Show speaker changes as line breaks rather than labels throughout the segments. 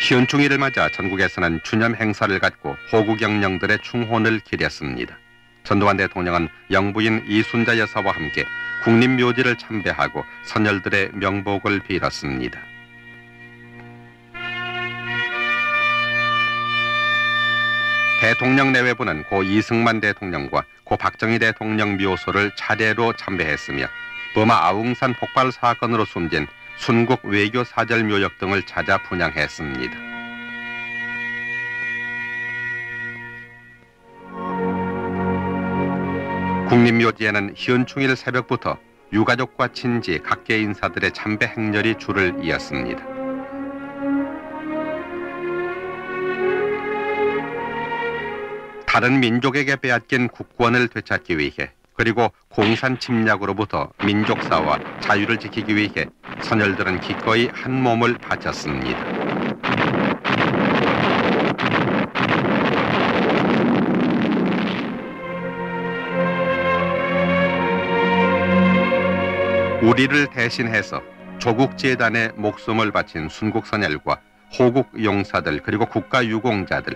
현충일을 맞아 전국에서는 추념 행사를 갖고 호국 영령들의 충혼을 기렸습니다. 전두환 대통령은 영부인 이순자 여사와 함께 국립묘지를 참배하고 선열들의 명복을 빌었습니다. 대통령 내외부는 고 이승만 대통령과 고 박정희 대통령 묘소를 차례로 참배했으며 버마 아웅산 폭발 사건으로 숨진 순국 외교 사절 묘역 등을 찾아 분양했습니다. 국립묘지에는 현충일 새벽부터 유가족과 친지, 각계 인사들의 참배 행렬이 줄을 이었습니다. 다른 민족에게 빼앗긴 국권을 되찾기 위해 그리고 공산 침략으로부터 민족사와 자유를 지키기 위해 선열들은 기꺼이 한 몸을 바쳤습니다. 우리를 대신해서 조국 재단에 목숨을 바친 순국선열과 호국 용사들 그리고 국가 유공자들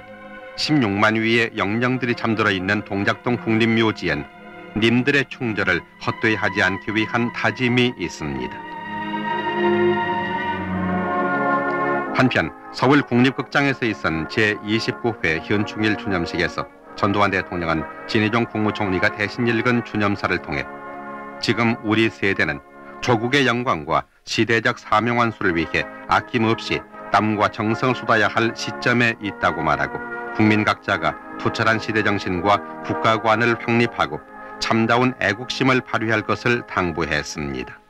16만 위의 영령들이 잠들어 있는 동작동 국립묘지엔 님들의 충절을 헛되이 하지 않기 위한 다짐이 있습니다. 한편 서울 국립극장에서 있은 제29회 현충일 추념식에서 전두환 대통령은 진희종 국무총리가 대신 읽은 추념사를 통해 지금 우리 세대는 조국의 영광과 시대적 사명완수를 위해 아낌없이 땀과 정성을 쏟아야 할 시점에 있다고 말하고 국민 각자가 투철한 시대 정신과 국가관을 확립하고 참다운 애국심을 발휘할 것을 당부했습니다.